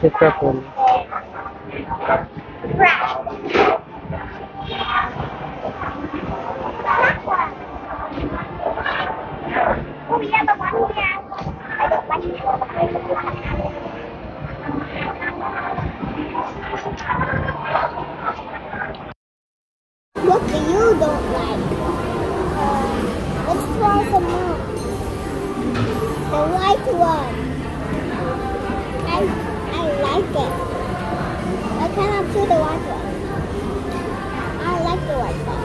C'est pas pour nous. Oh yeah, the one here. I don't like it. What do you don't like? Uh, let's try some more. The white one. I I like it. I cannot do the white one. I like the white one.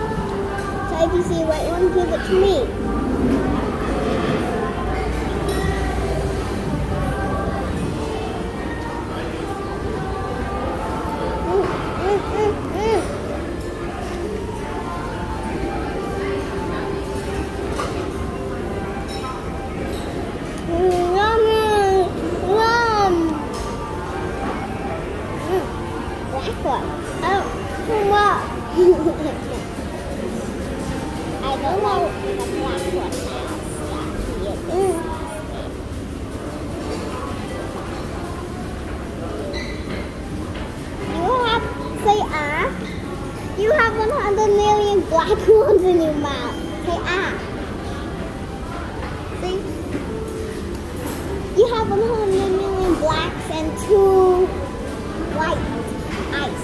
So if you see white one, give it to me. You have 100 million black ones in your mouth. Say ah. See? You have 100 million blacks and two white ice.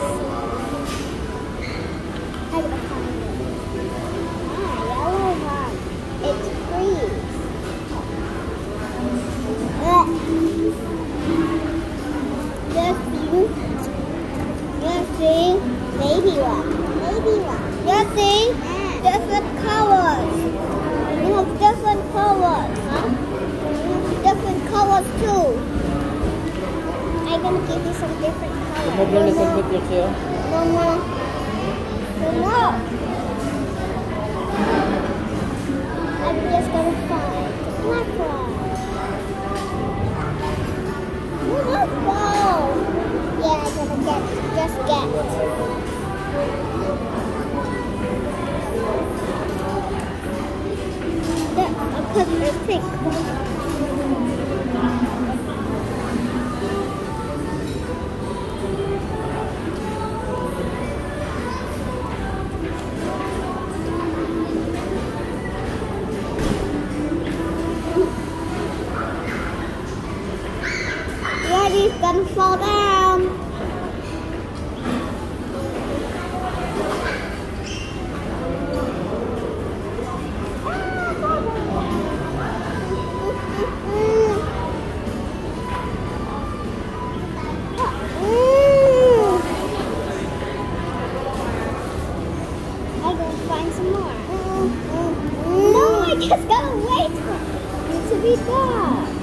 I'm gonna give you some different colors. Huwag lang nasagot yun siya. No more. No more. I'm just gonna find the black one. No, let's. Yeah, I'm gonna get, just get. I'll put the uh, pink. Ready, just gotta wait for it to be. Done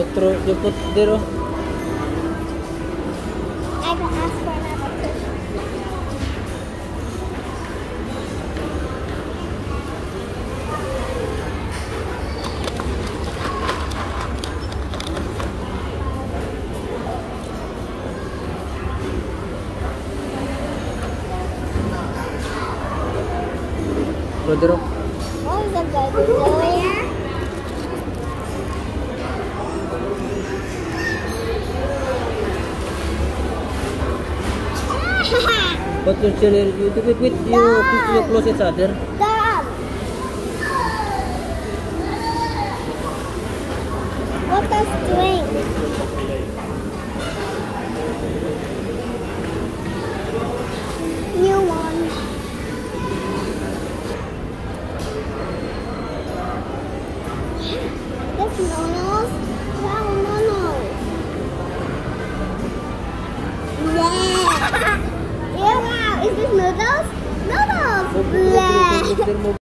You throw, you put there. Oh. I will ask for another guy? But you still here. Wait. You, close each. Dad. What does drink? it is noodles? Noodles!